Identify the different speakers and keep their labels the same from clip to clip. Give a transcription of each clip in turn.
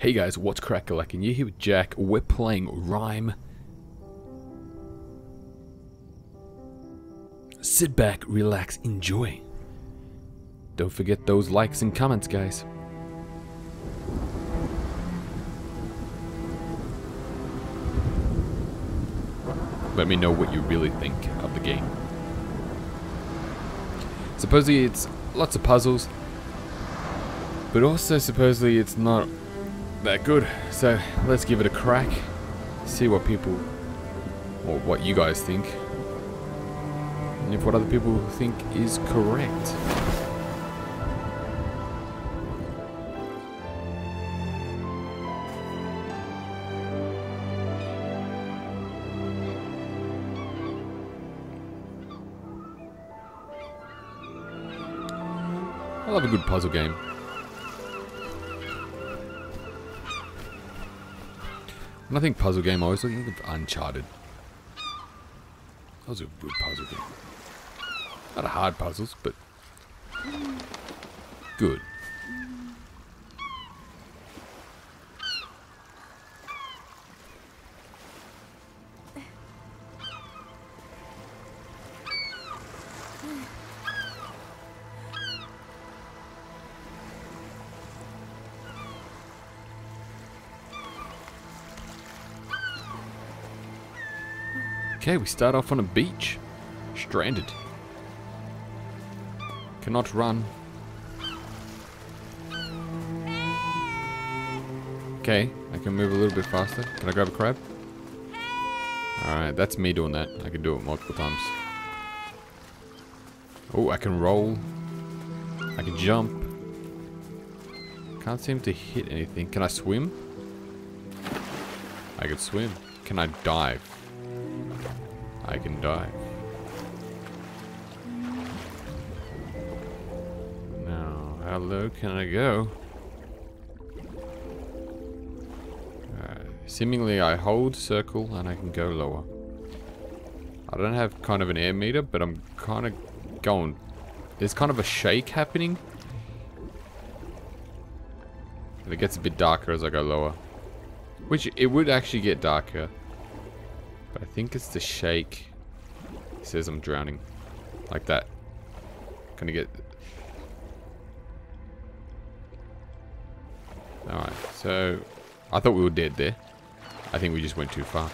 Speaker 1: Hey guys, what's crack-a-lack? And you're here with Jack. We're playing Rime. Sit back, relax, enjoy. Don't forget those likes and comments, guys. Let me know what you really think of the game. Supposedly it's lots of puzzles, but also supposedly it's not that good. So let's give it a crack, see what people, or what you guys think, and if what other people think is correct. I love a good puzzle game. When I think puzzle game, I always think of Uncharted. That was a good puzzle game. Not a hard puzzles, but good. Okay, we start off on a beach. Stranded. Cannot run. Okay, I can move a little bit faster. Can I grab a crab? Alright, that's me doing that. I can do it multiple times. Oh, I can roll. I can jump. Can't seem to hit anything. Can I swim? I can swim. Can I dive? I can dive. Now, how low can I go? Uh, seemingly I hold circle and I can go lower. I don't have kind of an air meter, but I'm kind of going... There's kind of a shake happening. And it gets a bit darker as I go lower. Which, it would actually get darker. But I think it's the shake. It says I'm drowning. Like that. Gonna get... Alright, so... I thought we were dead there. I think we just went too far.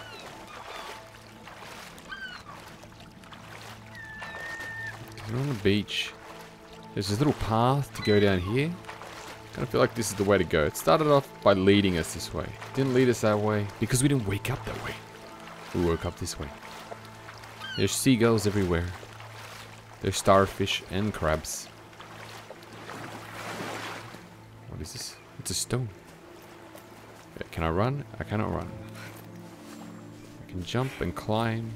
Speaker 1: We're on the beach. There's this little path to go down here. Kind of feel like this is the way to go. It started off by leading us this way. It didn't lead us that way because we didn't wake up that way. We woke up this way. There's seagulls everywhere. There's starfish and crabs. What is this? It's a stone. Can I run? I cannot run. I can jump and climb.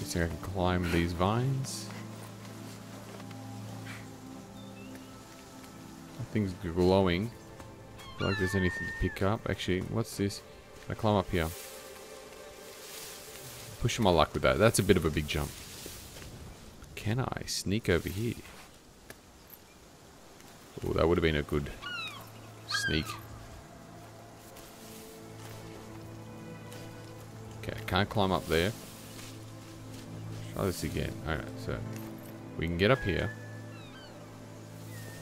Speaker 1: Guessing I can climb these vines. Things glowing. Feel like there's anything to pick up. Actually, what's this? I climb up here? Pushing my luck with that. That's a bit of a big jump. Can I sneak over here? Oh, that would have been a good sneak. Okay, I can't climb up there. Try this again. Alright, so we can get up here.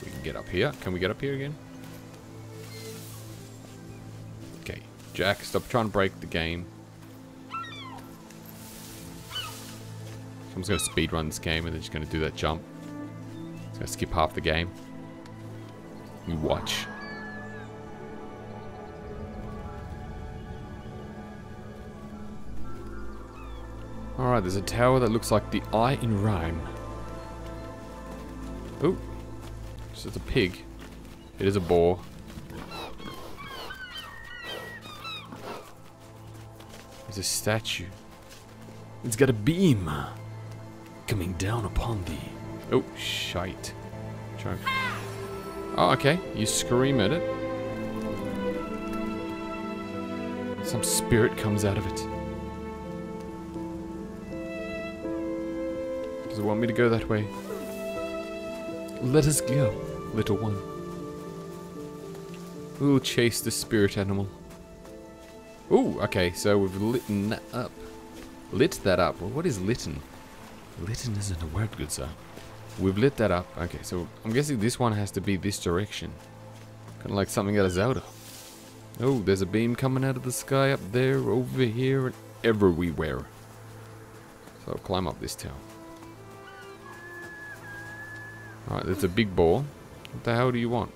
Speaker 1: We can get up here. Can we get up here again? Jack, stop trying to break the game. I'm just going to speed run this game and then just going to do that jump. Going to skip half the game. You watch. Alright, there's a tower that looks like the eye in Rime. Oh, so it's a pig. It is a boar. There's a statue. It's got a beam uh, coming down upon thee. Oh, shite. Choke. Oh, okay. You scream at it. Some spirit comes out of it. Does it want me to go that way? Let us go, little one. We'll chase the spirit animal. Ooh, okay, so we've lit that up. Lit that up. Well, what is litten? Litten isn't a word, good sir. We've lit that up. Okay, so I'm guessing this one has to be this direction. Kind of like something out of Zelda. Oh, there's a beam coming out of the sky up there, over here, and everywhere. So I'll climb up this tower. Alright, there's a big ball. What the hell do you want?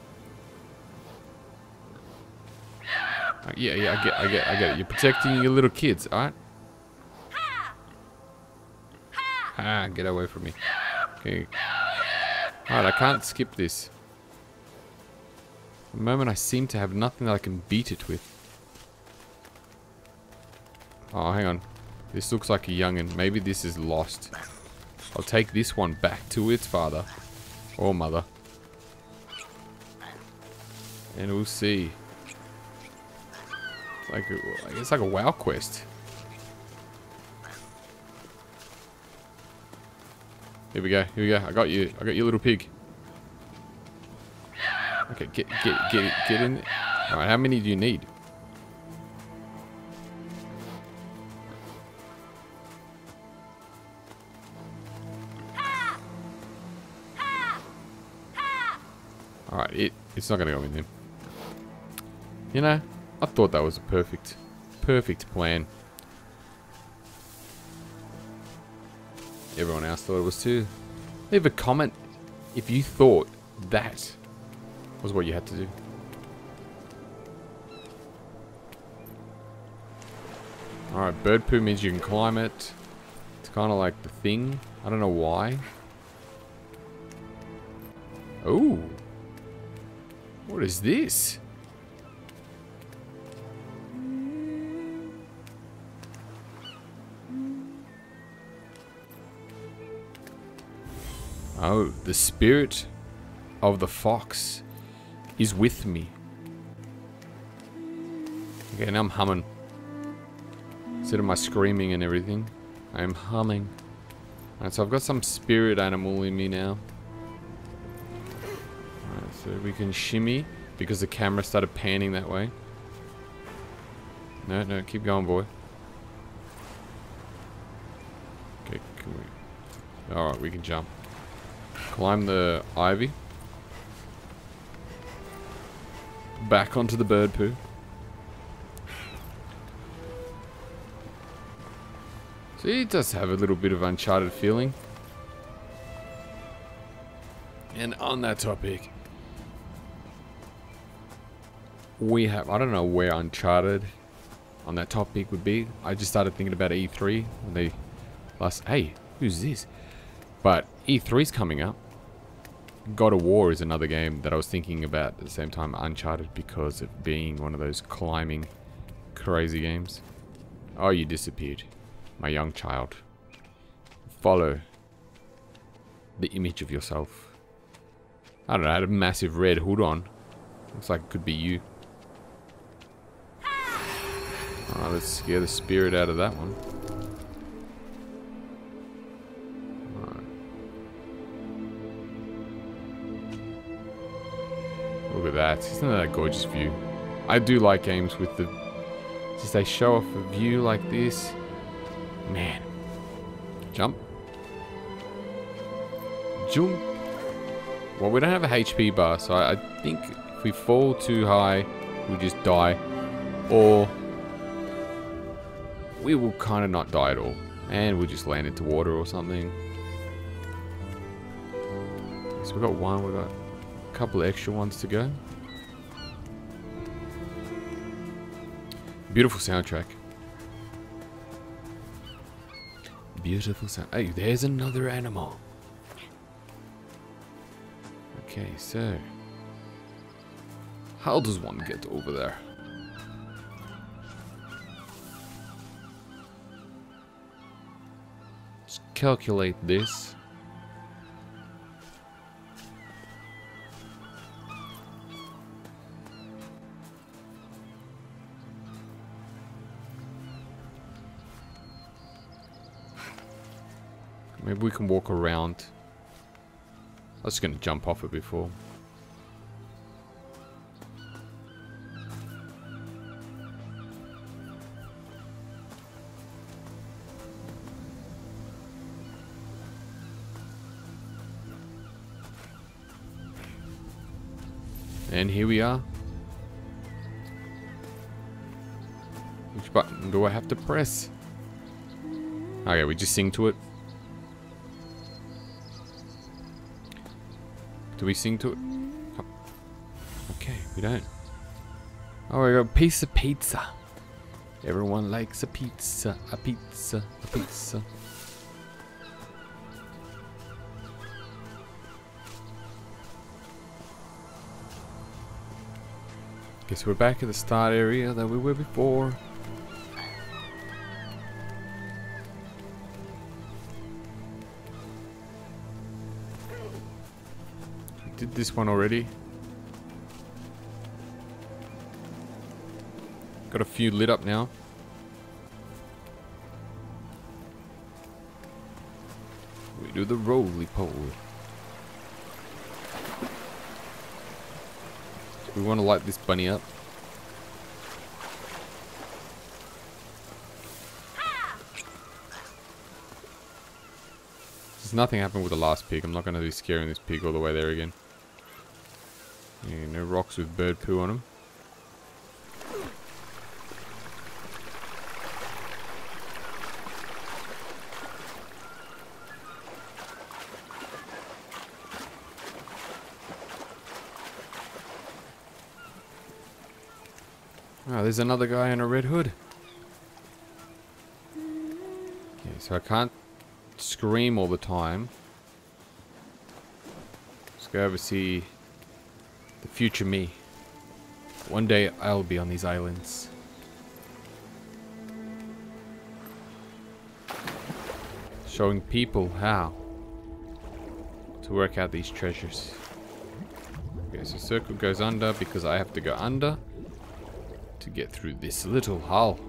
Speaker 1: Uh, yeah, yeah, I get, I get, I get it. You're protecting your little kids, alright? Ah, get away from me. Okay. Alright, I can't skip this. the moment I seem to have nothing that I can beat it with. Oh, hang on. This looks like a youngin. Maybe this is lost. I'll take this one back to its father. Or mother. And we'll see. Like, it's like a WoW quest. Here we go. Here we go. I got you. I got you, little pig. Okay, get get get get in. All right, how many do you need? All right, it it's not gonna go in there. You know, I thought that was a perfect, perfect plan. Everyone else thought it was too. Leave a comment if you thought that was what you had to do. Alright, bird poo means you can climb it. It's kind of like the thing. I don't know why. Oh. What is this? Oh, the spirit of the fox is with me. Okay, now I'm humming. Instead of my screaming and everything, I am humming. Alright, so I've got some spirit animal in me now. Alright, so we can shimmy because the camera started panning that way. No, no, keep going, boy. Okay, we... Alright, we can jump. Climb the ivy. Back onto the bird poo. See, it does have a little bit of Uncharted feeling. And on that topic, we have, I don't know where Uncharted on that topic would be. I just started thinking about E3 when they last, hey, who's this? But E3's coming up. God of War is another game that I was thinking about at the same time Uncharted because of being one of those climbing crazy games. Oh, you disappeared. My young child. Follow the image of yourself. I don't know, I had a massive red hood on. Looks like it could be you. Oh, let's scare the spirit out of that one. Look at that. Isn't that a gorgeous view? I do like games with the... Just they show off a view like this. Man. Jump. Jump. Well, we don't have a HP bar, so I, I think if we fall too high, we'll just die. Or we will kind of not die at all. And we'll just land into water or something. So we got one, we got couple extra ones to go. Beautiful soundtrack. Beautiful sound. Hey, there's another animal. Okay, so. How does one get over there? Let's calculate this. Maybe we can walk around. I was going to jump off it before. And here we are. Which button do I have to press? Oh okay, we just sing to it. Do we sing to it? Okay, we don't. Oh, we got a piece of pizza. Everyone likes a pizza, a pizza, a pizza. Guess we're back at the start area that we were before. Did this one already. Got a few lit up now. We do the roly poly. We want to light this bunny up. Nothing happened with the last pig. I'm not going to be scaring this pig all the way there again. Yeah, no rocks with bird poo on them. Oh, ah, there's another guy in a red hood. Okay, so I can't scream all the time. Let's go over see the future me. One day I'll be on these islands. Showing people how to work out these treasures. Okay, so circle goes under because I have to go under to get through this little hull.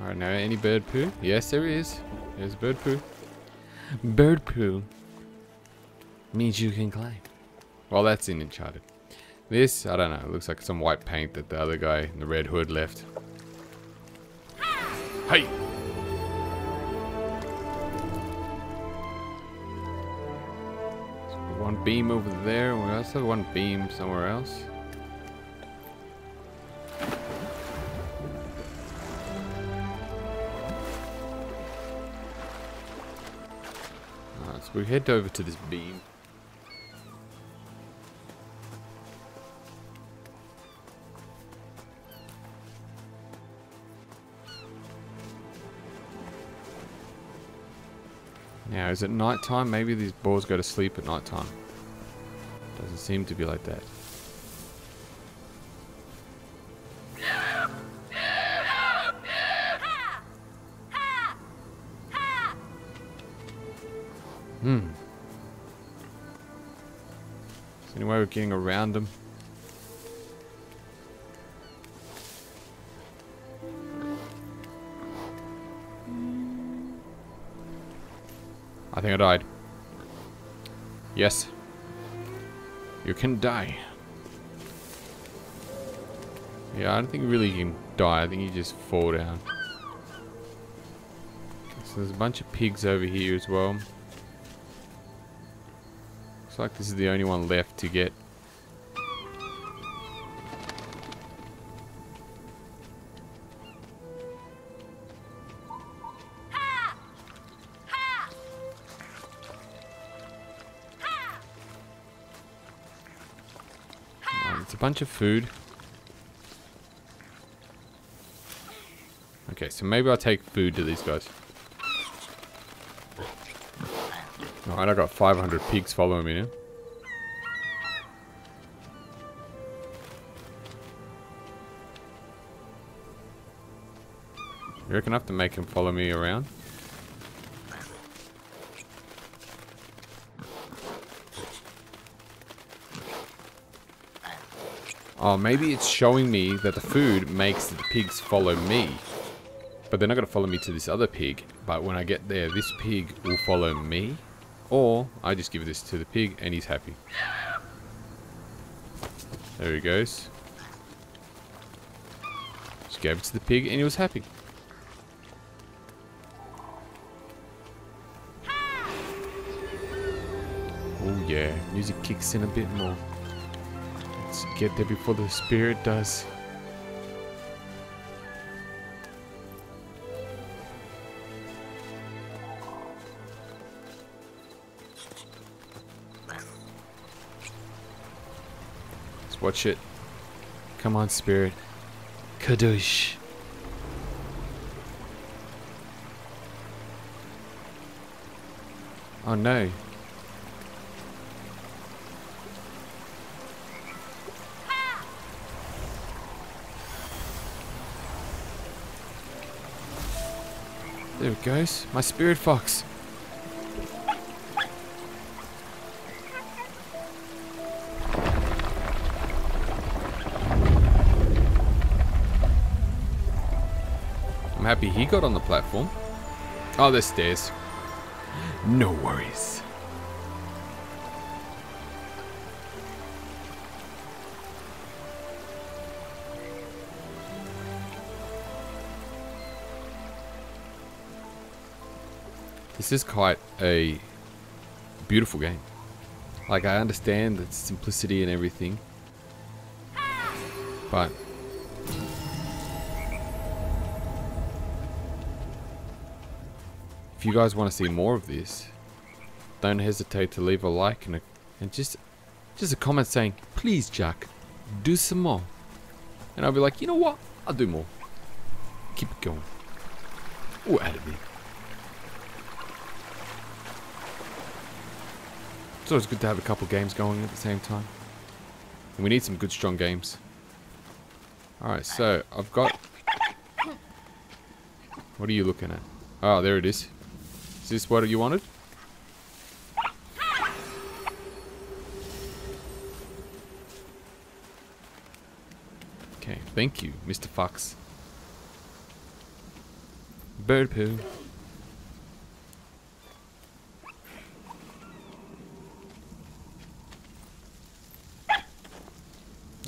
Speaker 1: Alright, now any bird poo? Yes, there is. There's bird poo. Bird poo means you can climb. Well, that's in Uncharted. This, I don't know, it looks like some white paint that the other guy in the red hood left. Hey! one beam over there, we also have one beam somewhere else. So we head over to this beam. Now, is it night time? Maybe these boars go to sleep at night time. Doesn't seem to be like that. Hmm. Is there any way of getting around them? I think I died. Yes. You can die. Yeah, I don't think really you can die. I think you just fall down. So there's a bunch of pigs over here as well. Looks like this is the only one left to get. Bunch of food. Okay, so maybe I'll take food to these guys. Alright, I got 500 pigs following me now. You reckon I have to make him follow me around? Oh, maybe it's showing me that the food makes the pigs follow me. But they're not going to follow me to this other pig. But when I get there, this pig will follow me. Or I just give this to the pig and he's happy. There he goes. Just gave it to the pig and he was happy. Oh yeah, music kicks in a bit more. Get there before the spirit does. Let's watch it. Come on, spirit. Kadosh. Oh no. There it goes. My spirit fox. I'm happy he got on the platform. Oh, there's stairs. No worries. This is quite a beautiful game. Like, I understand the simplicity and everything. But... If you guys want to see more of this, don't hesitate to leave a like and, a, and just just a comment saying, please Jack, do some more. And I'll be like, you know what? I'll do more. Keep it going. Ooh, out of me. It's always good to have a couple games going at the same time. And we need some good, strong games. Alright, so I've got... What are you looking at? Oh, there it is. Is this what you wanted? Okay, thank you, Mr. Fox. Bird poo.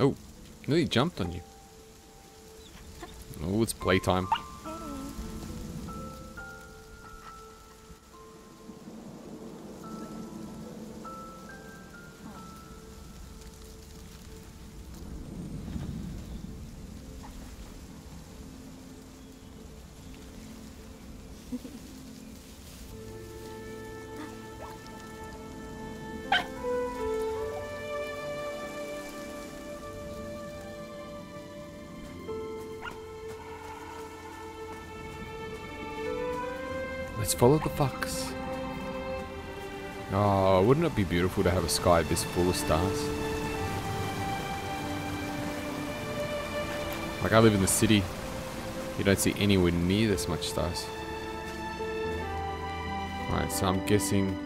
Speaker 1: Oh, nearly jumped on you. Oh, it's playtime. Let's follow the fox. Oh, wouldn't it be beautiful to have a sky this full of stars? Like I live in the city. You don't see anywhere near this much stars. Alright, so I'm guessing...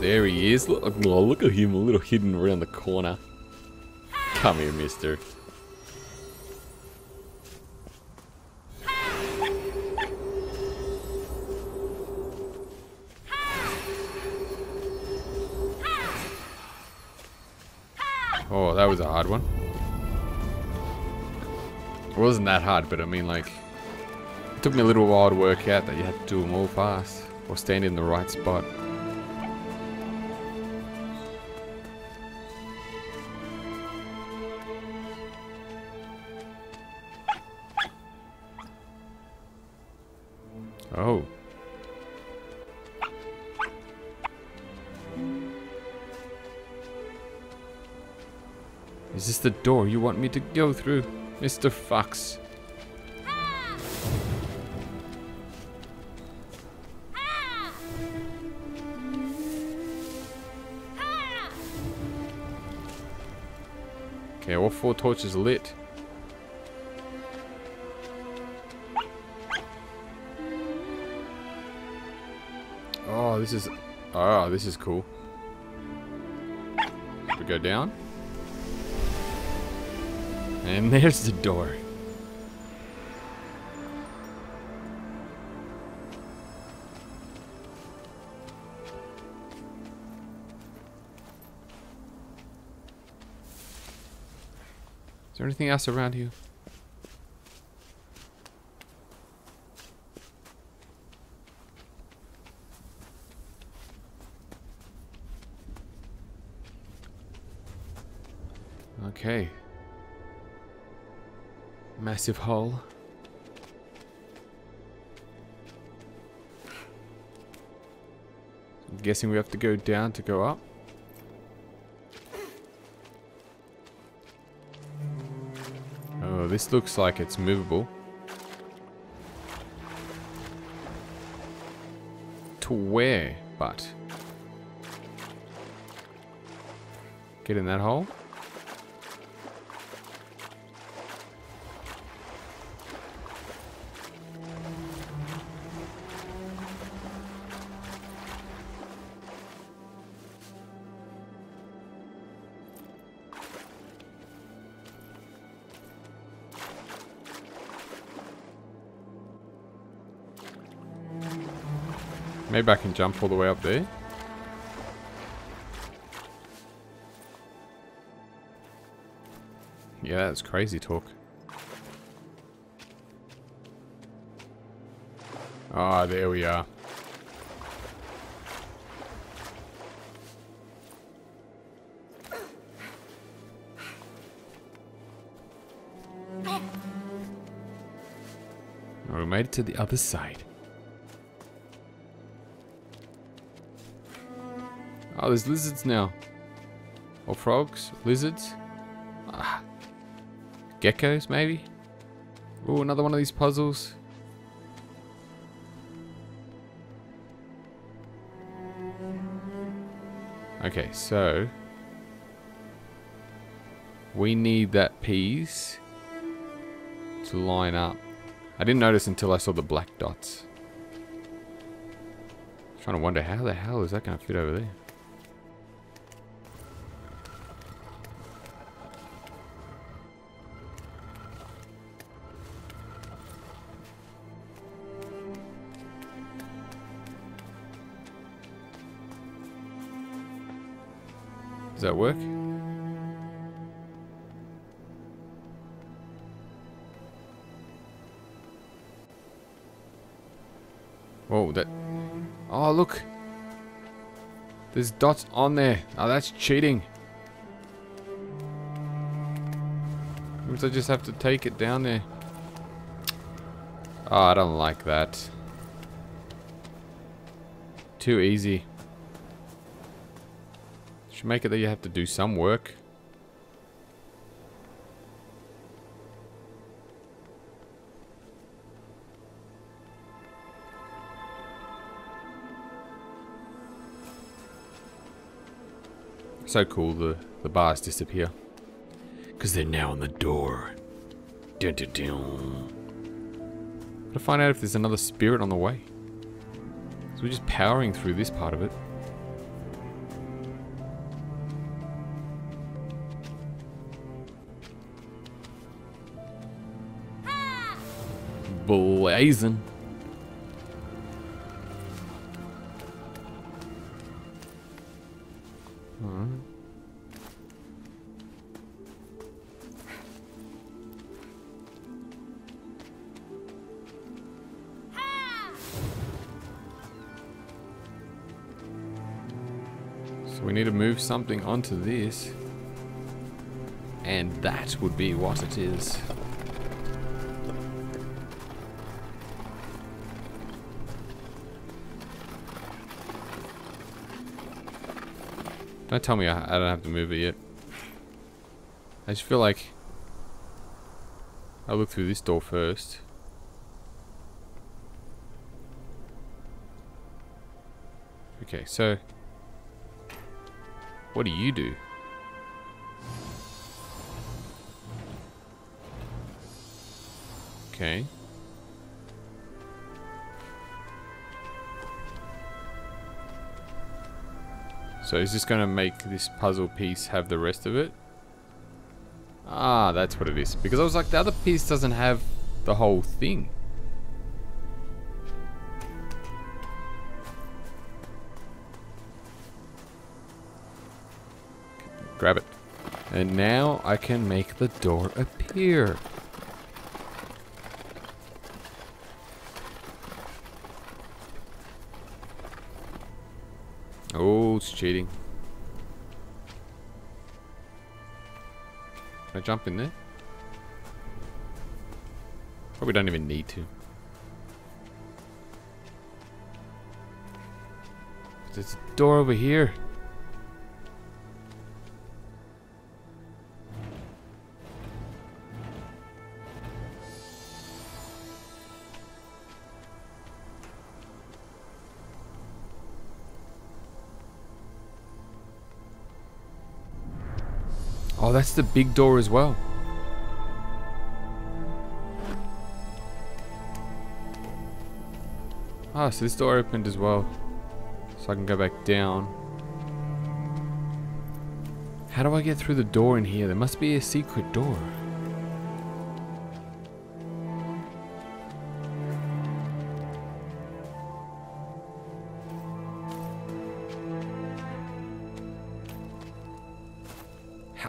Speaker 1: There he is. Look, look at him, a little hidden around the corner. Come here, mister. Oh, that was a hard one. It wasn't that hard, but I mean, like, it took me a little while to work out that you had to do them all fast or stand in the right spot. Oh. The door you want me to go through, Mr. Fox? Okay, all four torches lit. Oh, this is... Oh, this is cool. We go down. And there's the door. Is there anything else around you? Okay. Massive hole. I'm guessing we have to go down to go up. Oh, this looks like it's movable. To where, but? Get in that hole. Maybe I can jump all the way up there. Yeah, that's crazy talk. Ah, oh, there we are. We made it to the other side. Oh, there's lizards now. Or frogs? Lizards? Ah. Geckos, maybe? Oh, another one of these puzzles. Okay, so... We need that piece to line up. I didn't notice until I saw the black dots. trying to wonder how the hell is that going to fit over there? Oh, look! There's dots on there. Oh, that's cheating. Means I just have to take it down there. Oh, I don't like that. Too easy. Should make it that you have to do some work. So cool the, the bars disappear. Because they're now on the door. Dun, dun, dun. Gotta find out if there's another spirit on the way. So we're just powering through this part of it. blazing. We need to move something onto this. And that would be what it is. Don't tell me I, I don't have to move it yet. I just feel like I'll look through this door first. Okay, so what do you do? Okay. So is this going to make this puzzle piece have the rest of it? Ah, that's what it is. Because I was like, the other piece doesn't have the whole thing. Grab it. And now I can make the door appear. Oh, it's cheating. Can I jump in there? Probably don't even need to. There's a door over here. Oh, that's the big door as well. Ah, so this door opened as well. So I can go back down. How do I get through the door in here? There must be a secret door.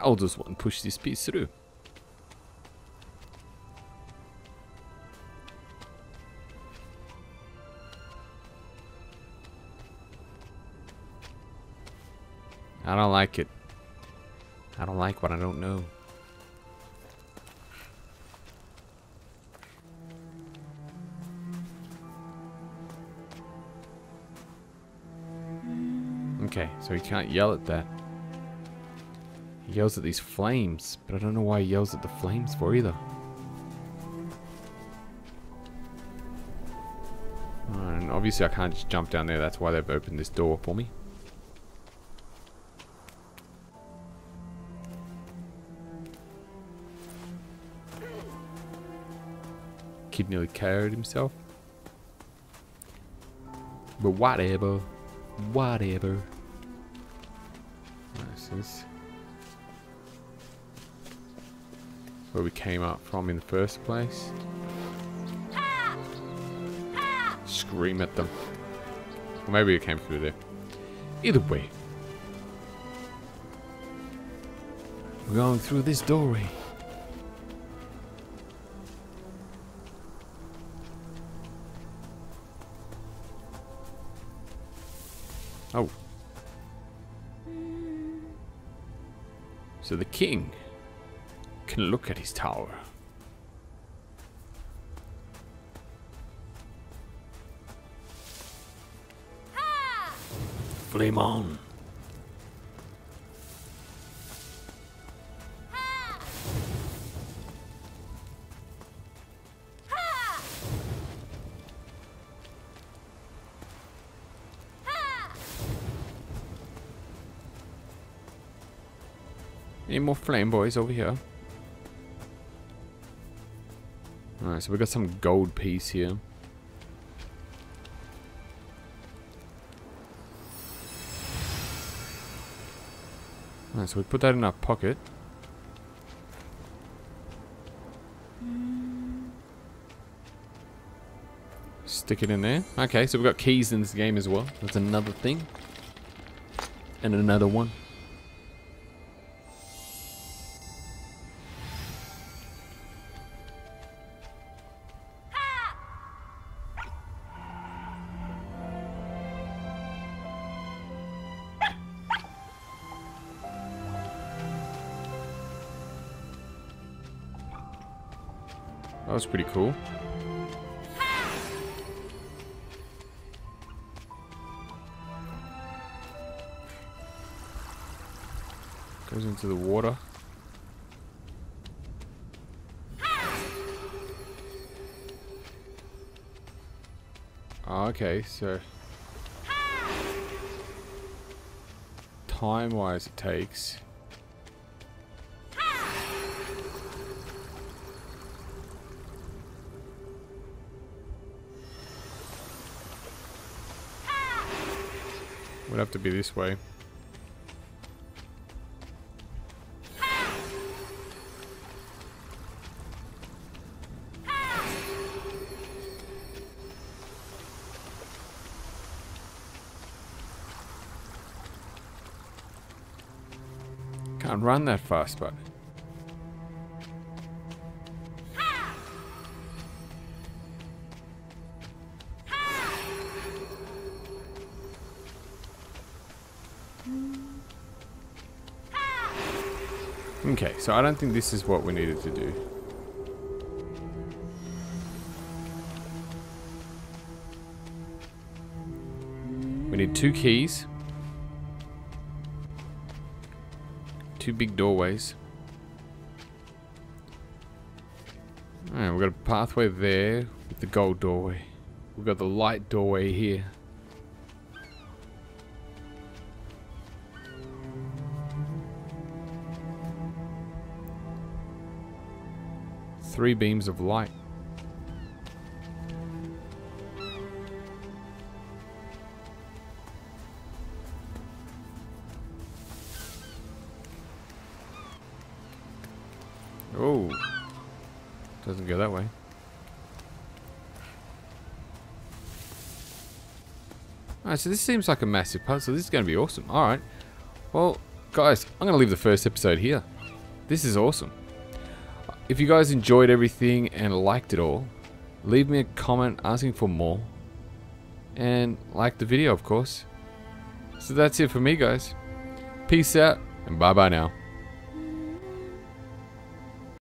Speaker 1: How does one push this piece through? I don't like it. I don't like what I don't know. Okay, so he can't yell at that. Yells at these flames, but I don't know why he yells at the flames for either. And obviously I can't just jump down there, that's why they've opened this door for me. Kid nearly carried himself. But whatever. Whatever. This is where we came up from in the first place. Scream at them. Or maybe it came through there. Either way. We're going through this doorway. Oh. So the king can look at his tower. Flame on. Any more flame boys over here? Alright, so we got some gold piece here. Alright, so we put that in our pocket. Stick it in there. Okay, so we've got keys in this game as well. That's another thing. And another one. Pretty cool. Goes into the water. Oh, okay, so time-wise it takes Would have to be this way. Can't run that fast, but... Okay, so I don't think this is what we needed to do. We need two keys. Two big doorways. Alright, we've got a pathway there with the gold doorway. We've got the light doorway here. Three beams of light. Oh. Doesn't go that way. Alright, so this seems like a massive puzzle. This is going to be awesome. Alright. Well, guys, I'm going to leave the first episode here. This is awesome. If you guys enjoyed everything and liked it all, leave me a comment asking for more. And like the video, of course. So that's it for me, guys. Peace out, and bye-bye now.